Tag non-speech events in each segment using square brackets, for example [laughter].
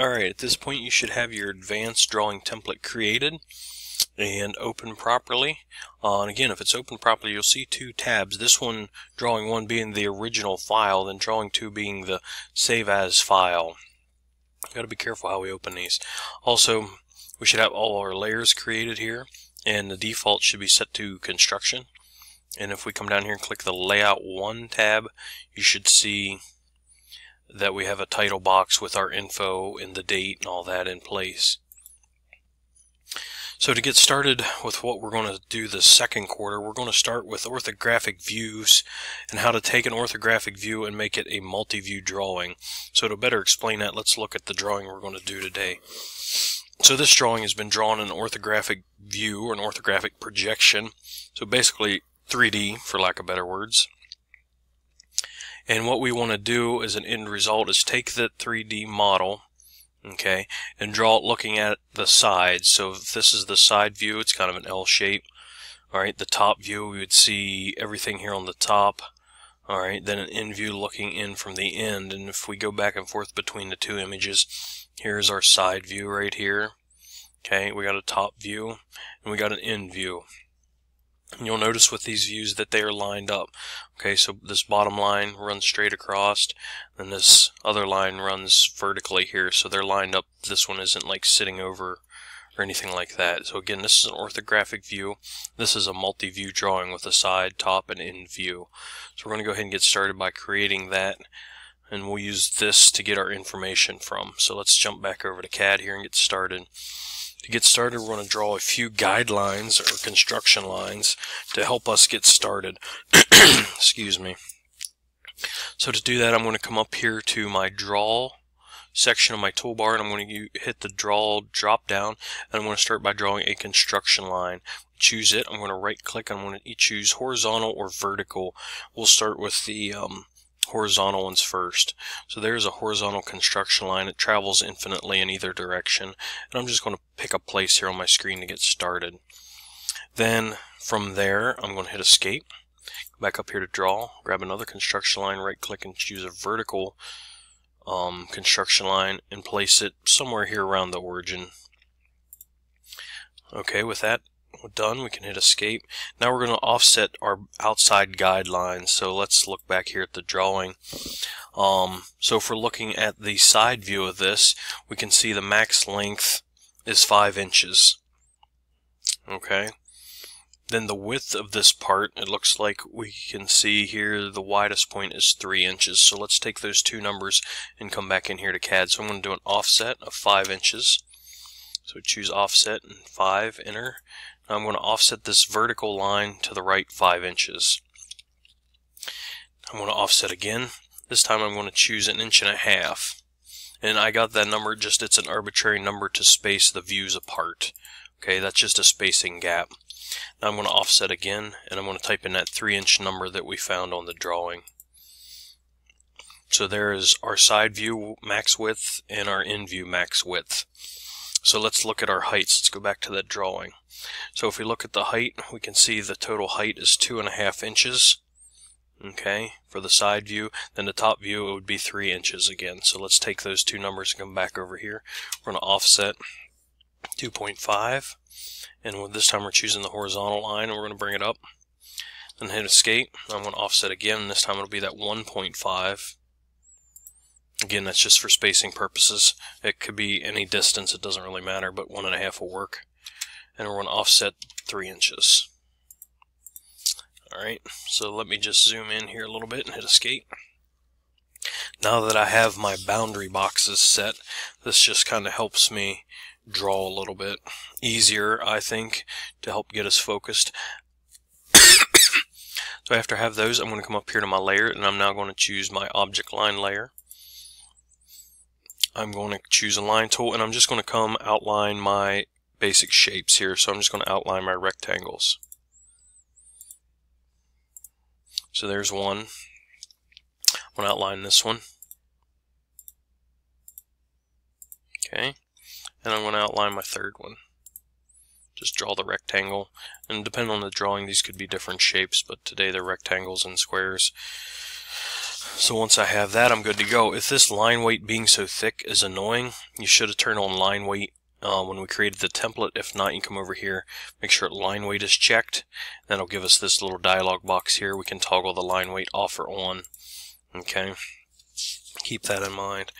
Alright, at this point you should have your advanced drawing template created and open properly. Uh, and again, if it's open properly, you'll see two tabs. This one, drawing one being the original file, then drawing two being the save as file. Got to be careful how we open these. Also, we should have all our layers created here, and the default should be set to construction. And if we come down here and click the layout one tab, you should see that we have a title box with our info and the date and all that in place. So to get started with what we're going to do the second quarter, we're going to start with orthographic views and how to take an orthographic view and make it a multi-view drawing. So to better explain that, let's look at the drawing we're going to do today. So this drawing has been drawn in an orthographic view or an orthographic projection. So basically 3D for lack of better words. And what we want to do as an end result is take the 3D model, okay, and draw it looking at the sides. So if this is the side view, it's kind of an L shape. Alright, the top view, we would see everything here on the top. Alright, then an end view looking in from the end. And if we go back and forth between the two images, here's our side view right here. Okay, we got a top view, and we got an end view. You'll notice with these views that they are lined up. Okay, so this bottom line runs straight across, and this other line runs vertically here, so they're lined up. This one isn't like sitting over or anything like that. So again, this is an orthographic view. This is a multi-view drawing with a side, top, and end view. So we're going to go ahead and get started by creating that, and we'll use this to get our information from. So let's jump back over to CAD here and get started. To get started, we're going to draw a few guidelines or construction lines to help us get started. [clears throat] Excuse me. So to do that, I'm going to come up here to my draw section of my toolbar and I'm going to hit the draw drop down and I'm going to start by drawing a construction line. Choose it. I'm going to right click. I'm going to choose horizontal or vertical. We'll start with the um, horizontal ones first. So there's a horizontal construction line. It travels infinitely in either direction. And I'm just going to pick a place here on my screen to get started. Then from there, I'm going to hit escape. Back up here to draw, grab another construction line, right click and choose a vertical um, construction line and place it somewhere here around the origin. Okay, with that, done, we can hit escape. Now we're going to offset our outside guidelines. So let's look back here at the drawing. Um, so if we're looking at the side view of this, we can see the max length is 5 inches. Okay. Then the width of this part, it looks like we can see here the widest point is 3 inches. So let's take those two numbers and come back in here to CAD. So I'm going to do an offset of 5 inches. So choose offset and 5, enter. I'm going to offset this vertical line to the right 5 inches. I'm going to offset again. This time I'm going to choose an inch and a half. And I got that number, just it's an arbitrary number to space the views apart. Okay, that's just a spacing gap. Now I'm going to offset again, and I'm going to type in that 3 inch number that we found on the drawing. So there is our side view max width and our end view max width. So let's look at our heights. Let's go back to that drawing. So if we look at the height, we can see the total height is two and a half inches. Okay, for the side view, then the top view it would be three inches again. So let's take those two numbers and come back over here. We're going to offset 2.5, and this time we're choosing the horizontal line, and we're going to bring it up. Then hit escape. I'm going to offset again, this time it'll be that 1.5. Again, that's just for spacing purposes. It could be any distance, it doesn't really matter, but one and a half will work. And we're going to offset three inches. Alright, so let me just zoom in here a little bit and hit escape. Now that I have my boundary boxes set, this just kind of helps me draw a little bit easier, I think, to help get us focused. [coughs] so after I have those, I'm going to come up here to my layer, and I'm now going to choose my object line layer. I'm going to choose a line tool and I'm just going to come outline my basic shapes here. So I'm just going to outline my rectangles. So there's one. I'm going to outline this one. Okay. And I'm going to outline my third one. Just draw the rectangle. And depending on the drawing, these could be different shapes, but today they're rectangles and squares. So once I have that, I'm good to go. If this line weight being so thick is annoying, you should have turned on line weight uh, when we created the template. If not, you come over here, make sure line weight is checked. That'll give us this little dialog box here. We can toggle the line weight off or on. Okay, keep that in mind.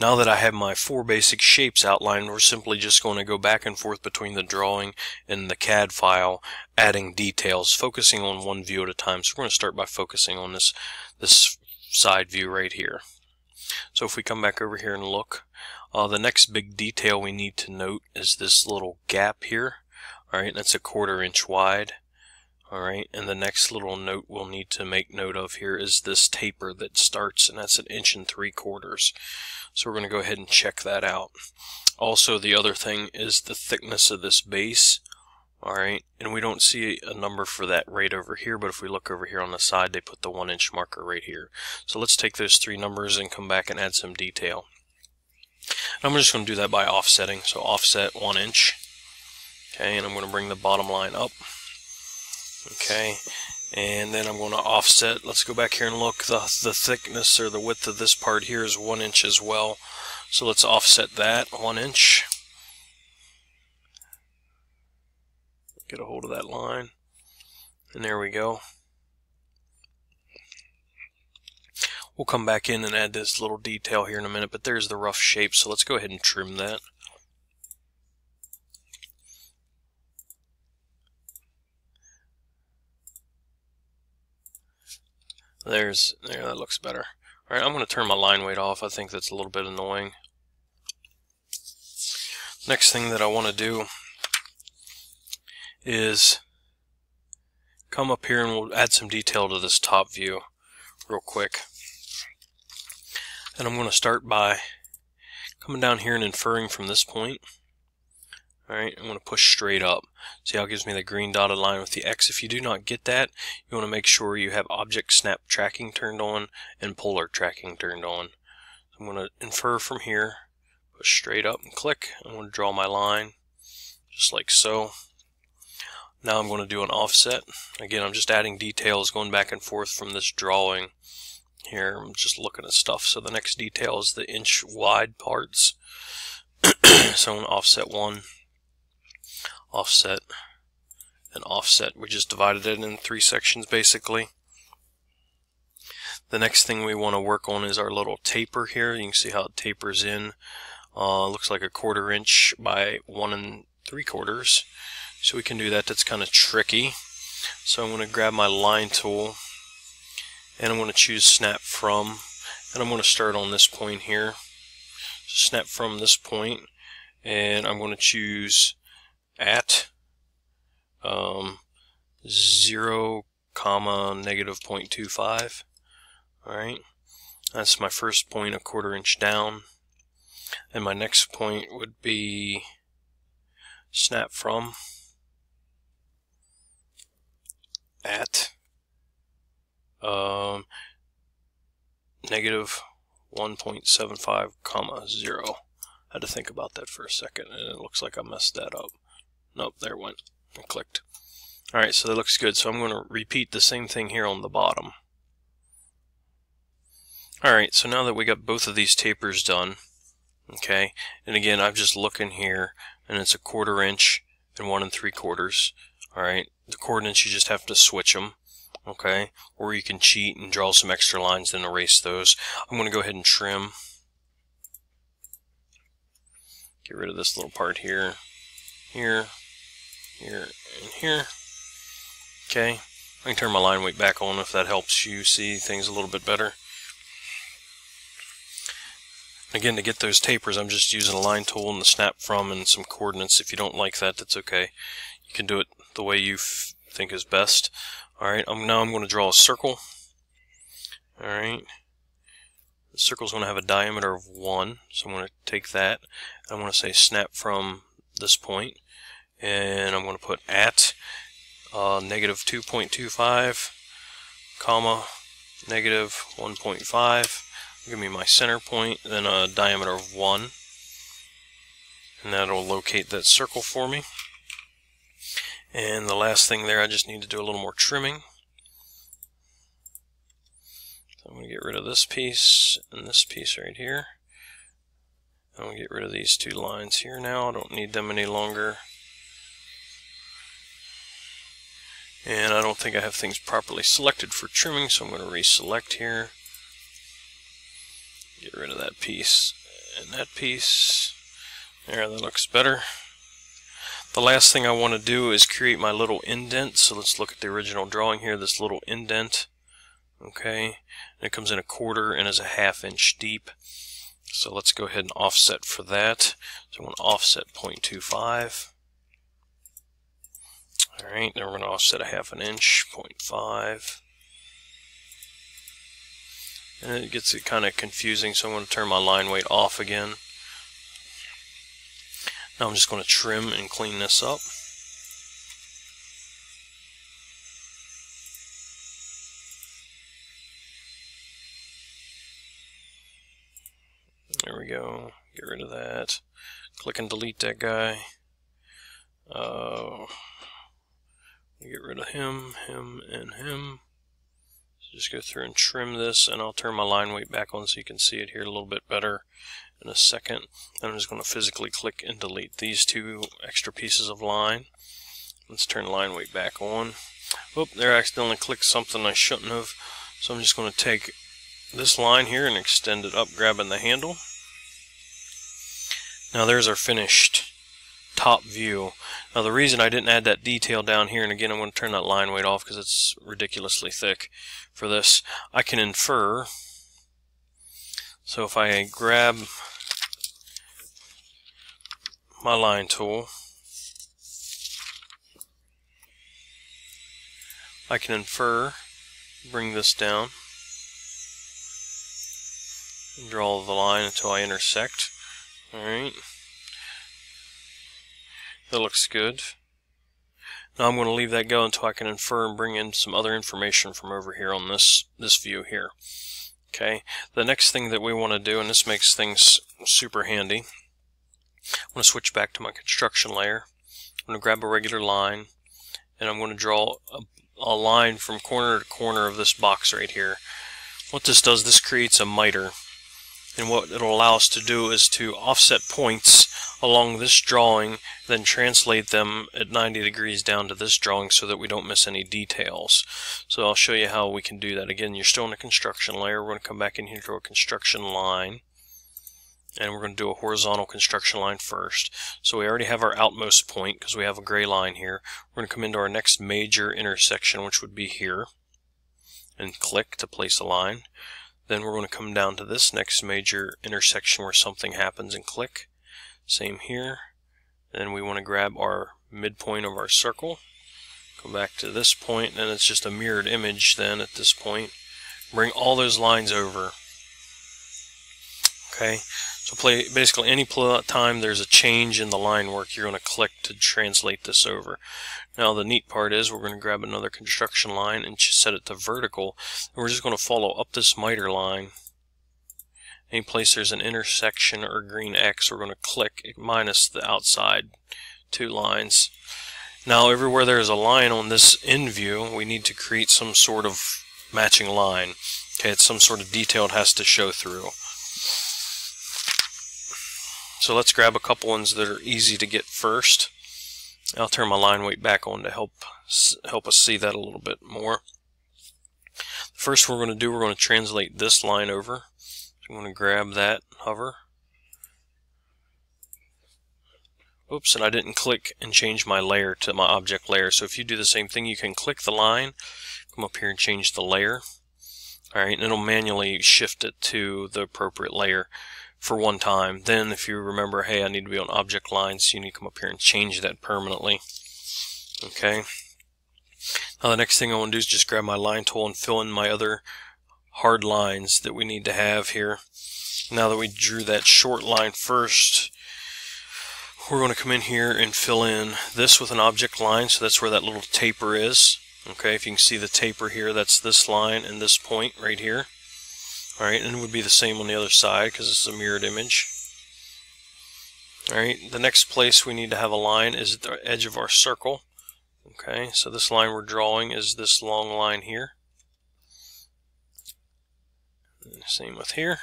Now that I have my four basic shapes outlined, we're simply just going to go back and forth between the drawing and the CAD file, adding details, focusing on one view at a time. So we're going to start by focusing on this, this side view right here. So if we come back over here and look, uh, the next big detail we need to note is this little gap here. Alright, that's a quarter inch wide. Alright, and the next little note we'll need to make note of here is this taper that starts, and that's an inch and three quarters. So we're going to go ahead and check that out. Also, the other thing is the thickness of this base. Alright, and we don't see a number for that right over here, but if we look over here on the side, they put the one inch marker right here. So let's take those three numbers and come back and add some detail. I'm just going to do that by offsetting. So offset one inch. Okay, and I'm going to bring the bottom line up. Okay, and then I'm going to offset. Let's go back here and look. The, the thickness or the width of this part here is one inch as well. So let's offset that one inch. Get a hold of that line. And there we go. We'll come back in and add this little detail here in a minute, but there's the rough shape, so let's go ahead and trim that. There's, there, that looks better. Alright, I'm going to turn my line weight off. I think that's a little bit annoying. Next thing that I want to do is come up here and we'll add some detail to this top view real quick. And I'm going to start by coming down here and inferring from this point. Alright, I'm going to push straight up. See how it gives me the green dotted line with the X. If you do not get that, you want to make sure you have object snap tracking turned on and polar tracking turned on. So I'm going to infer from here, push straight up and click. I'm going to draw my line just like so. Now I'm going to do an offset. Again, I'm just adding details going back and forth from this drawing. Here, I'm just looking at stuff. So the next detail is the inch wide parts. [clears throat] so I'm going to offset one offset, and offset. We just divided it in three sections basically. The next thing we want to work on is our little taper here. You can see how it tapers in. Uh, looks like a quarter inch by one and three quarters. So we can do that. That's kind of tricky. So I'm going to grab my line tool and I'm going to choose snap from and I'm going to start on this point here. So snap from this point and I'm going to choose at um, 0 comma negative 0.25 alright that's my first point a quarter inch down and my next point would be snap from at um, negative 1.75 comma 0 I had to think about that for a second and it looks like I messed that up Nope, there went. I clicked. Alright, so that looks good. So I'm going to repeat the same thing here on the bottom. Alright, so now that we got both of these tapers done, okay, and again, I'm just looking here, and it's a quarter inch and one and three quarters. Alright, the coordinates, you just have to switch them, okay, or you can cheat and draw some extra lines then erase those. I'm going to go ahead and trim. Get rid of this little part here, here, here, and here. Okay, I can turn my line weight back on if that helps you see things a little bit better. Again, to get those tapers, I'm just using a line tool and the snap from and some coordinates. If you don't like that, that's okay. You can do it the way you think is best. Alright, um, now I'm going to draw a circle. Alright. The circle is going to have a diameter of 1, so I'm going to take that. I'm going to say snap from this point and I'm going to put at uh, negative 2.25 comma negative 1.5 give me my center point then a diameter of 1 and that'll locate that circle for me and the last thing there I just need to do a little more trimming I'm going to get rid of this piece and this piece right here. I'm going to get rid of these two lines here now. I don't need them any longer. And I don't think I have things properly selected for trimming, so I'm going to reselect here. Get rid of that piece and that piece. There, that looks better. The last thing I want to do is create my little indent. So let's look at the original drawing here, this little indent. Okay, and it comes in a quarter and is a half inch deep. So let's go ahead and offset for that. So I'm going to offset 0.25. Alright, then we're going to offset a half an inch, 0.5. And it gets it kind of confusing, so I'm going to turn my line weight off again. Now I'm just going to trim and clean this up. There we go. Get rid of that. Click and delete that guy. Uh, get rid of him, him, and him. So just go through and trim this, and I'll turn my line weight back on so you can see it here a little bit better in a second. I'm just going to physically click and delete these two extra pieces of line. Let's turn line weight back on. Oop, there I accidentally clicked something I shouldn't have. So I'm just going to take this line here and extend it up, grabbing the handle. Now there's our finished top view. Now the reason I didn't add that detail down here, and again I'm going to turn that line weight off because it's ridiculously thick for this, I can infer. So if I grab my line tool, I can infer, bring this down, and draw the line until I intersect. Alright. That looks good. Now I'm going to leave that go until I can infer and bring in some other information from over here on this, this view here. Okay, the next thing that we want to do, and this makes things super handy, I'm going to switch back to my construction layer. I'm going to grab a regular line, and I'm going to draw a, a line from corner to corner of this box right here. What this does, this creates a miter. And what it'll allow us to do is to offset points along this drawing, then translate them at 90 degrees down to this drawing so that we don't miss any details. So I'll show you how we can do that. Again, you're still in a construction layer. We're going to come back in here to a construction line. And we're going to do a horizontal construction line first. So we already have our outmost point because we have a gray line here. We're going to come into our next major intersection, which would be here. And click to place a line. Then we're going to come down to this next major intersection where something happens and click. Same here. Then we want to grab our midpoint of our circle. Go back to this point, and it's just a mirrored image then at this point. Bring all those lines over. Okay, so play basically any time there's a change in the line work, you're going to click to translate this over. Now the neat part is we're going to grab another construction line and set it to vertical. And we're just going to follow up this miter line. Any place there's an intersection or green X, we're going to click minus the outside two lines. Now everywhere there's a line on this end view, we need to create some sort of matching line. Okay, it's some sort of detail it has to show through. So let's grab a couple ones that are easy to get first. I'll turn my line weight back on to help help us see that a little bit more. First we're going to do, we're going to translate this line over. So I'm going to grab that, hover. Oops, and I didn't click and change my layer to my object layer. So if you do the same thing, you can click the line, come up here and change the layer. Alright, and it'll manually shift it to the appropriate layer for one time. Then if you remember, hey, I need to be on object lines, you need to come up here and change that permanently. Okay. Now the next thing I want to do is just grab my line tool and fill in my other hard lines that we need to have here. Now that we drew that short line first, we're going to come in here and fill in this with an object line. So that's where that little taper is. Okay, if you can see the taper here, that's this line and this point right here. Alright, and it would be the same on the other side because it's a mirrored image. Alright, the next place we need to have a line is at the edge of our circle. Okay, so this line we're drawing is this long line here. Same with here.